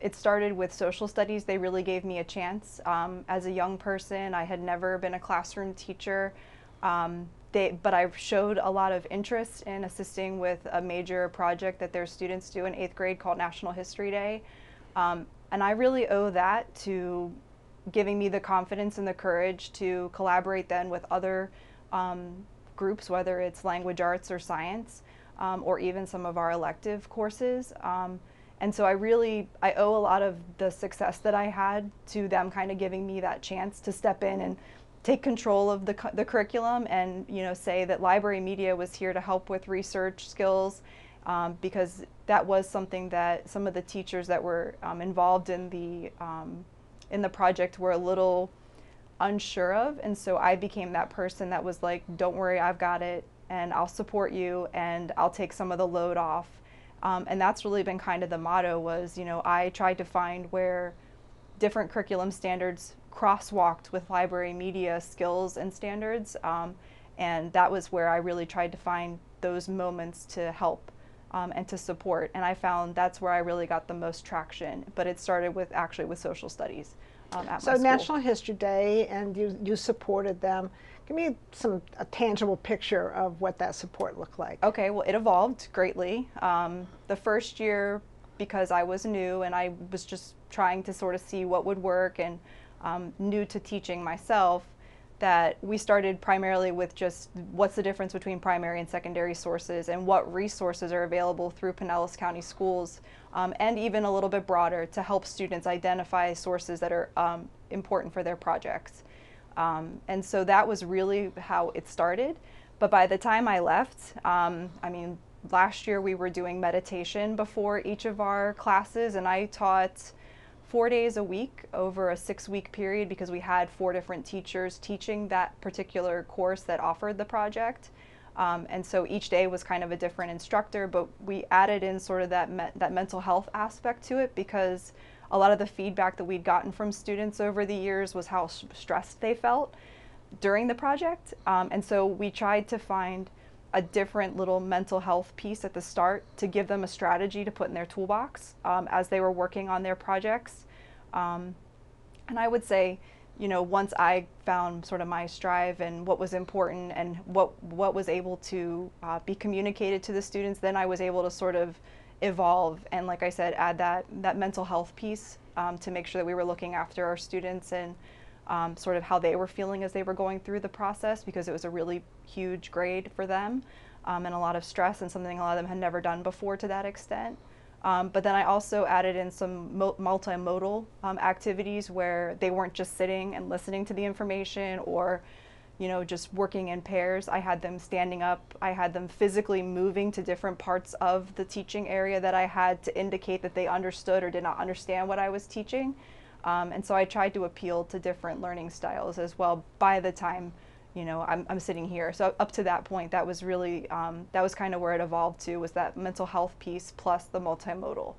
It started with social studies. They really gave me a chance. Um, as a young person, I had never been a classroom teacher. Um, they, but I showed a lot of interest in assisting with a major project that their students do in eighth grade called National History Day. Um, and I really owe that to giving me the confidence and the courage to collaborate then with other um, groups, whether it's language arts or science, um, or even some of our elective courses. And so I really, I owe a lot of the success that I had to them kind of giving me that chance to step in and take control of the, the curriculum and you know say that library media was here to help with research skills um, because that was something that some of the teachers that were um, involved in the um, in the project were a little unsure of. And so I became that person that was like don't worry I've got it and I'll support you and I'll take some of the load off um, and that's really been kind of the motto was you know I tried to find where different curriculum standards crosswalked with library media skills and standards. Um, and that was where I really tried to find those moments to help um, and to support. And I found that's where I really got the most traction. But it started with actually with social studies. Um, so National History Day, and you, you supported them. Give me some a tangible picture of what that support looked like. Okay, well, it evolved greatly. Um, the first year, because I was new and I was just trying to sort of see what would work and um, new to teaching myself that we started primarily with just what's the difference between primary and secondary sources and what resources are available through Pinellas County Schools um, and even a little bit broader to help students identify sources that are um, important for their projects. Um, and so that was really how it started. But by the time I left, um, I mean, last year we were doing meditation before each of our classes and I taught four days a week over a six week period because we had four different teachers teaching that particular course that offered the project. Um, and so each day was kind of a different instructor, but we added in sort of that, me that mental health aspect to it because a lot of the feedback that we'd gotten from students over the years was how stressed they felt during the project. Um, and so we tried to find a different little mental health piece at the start to give them a strategy to put in their toolbox um, as they were working on their projects. Um, and I would say, you know, once I found sort of my strive and what was important and what what was able to uh, be communicated to the students, then I was able to sort of evolve and, like I said, add that that mental health piece um, to make sure that we were looking after our students and um, sort of how they were feeling as they were going through the process because it was a really huge grade for them um, and a lot of stress and something a lot of them had never done before to that extent. Um, but then I also added in some multimodal um, activities where they weren't just sitting and listening to the information or you know, just working in pairs. I had them standing up. I had them physically moving to different parts of the teaching area that I had to indicate that they understood or did not understand what I was teaching. Um, and so I tried to appeal to different learning styles as well by the time you know I'm, I'm sitting here. So up to that point that was really um, that was kind of where it evolved to was that mental health piece plus the multimodal